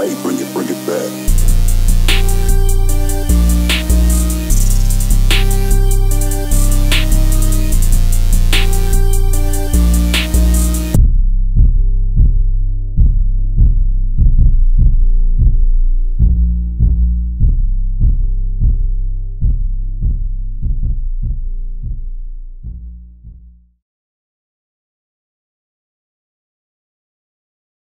away, bring it, bring it back.